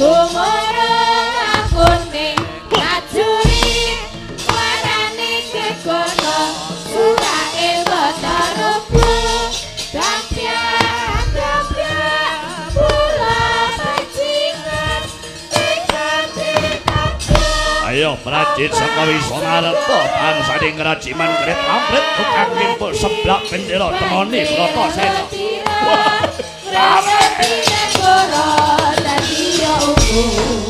Warane kekono surake Ayo prajit saka wisana reta bangsaning rajiman kret amprit tukang nimpul seblak bendera temoni brata sena. Wah, Thank you.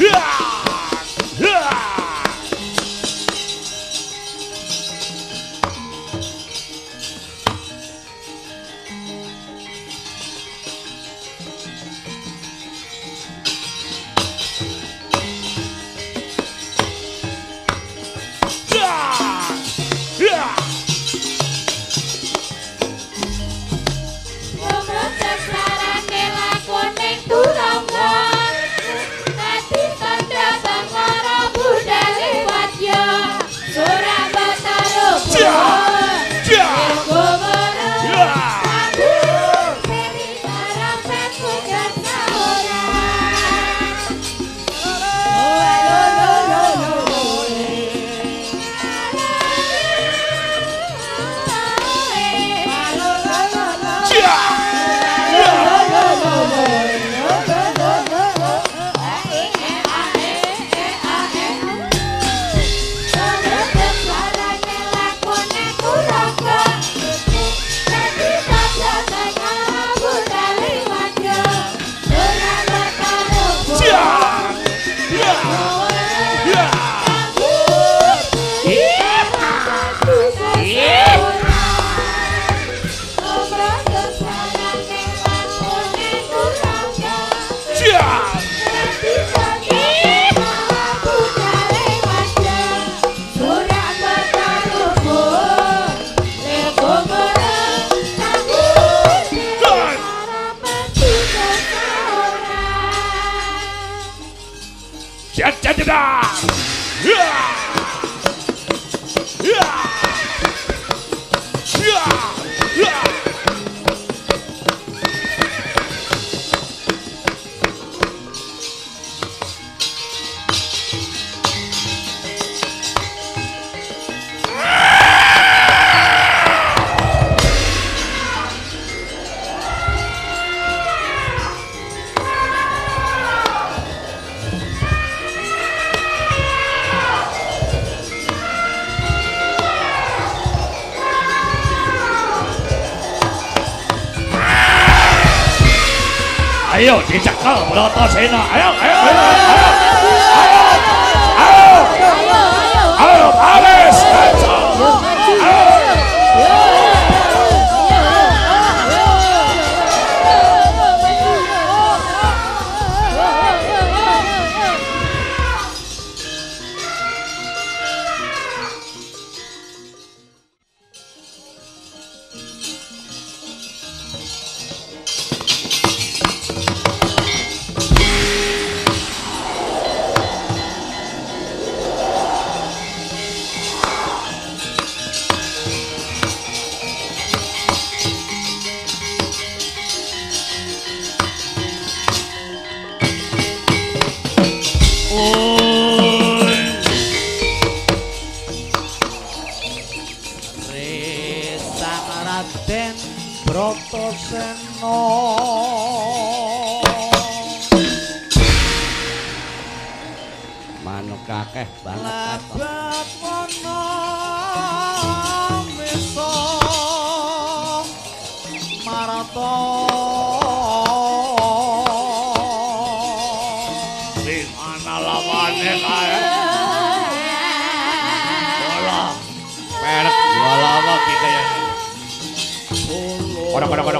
Yeah. 자자다. 哎呦，你长看不知道到谁呢？哎呦！哎呦哎呦哎呦 Bratasena manuk akeh banget Labat wana mesa Marata Di mana lawannya kae? Bola. Merek bola apa kita ya? Kodok, kodok, kodok,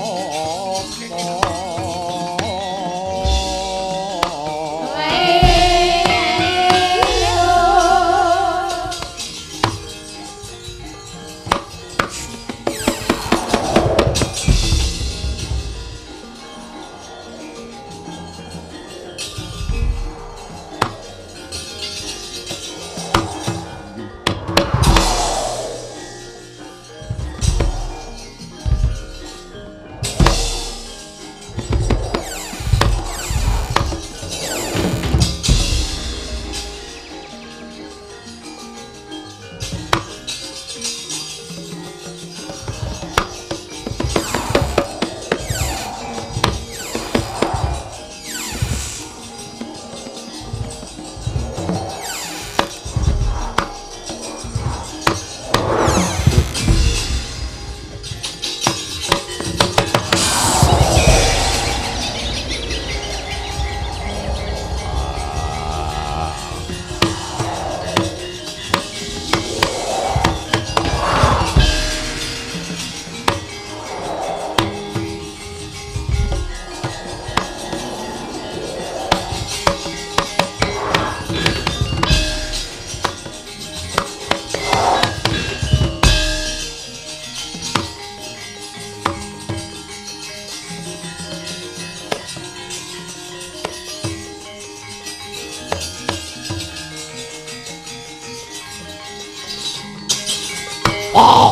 Yeah.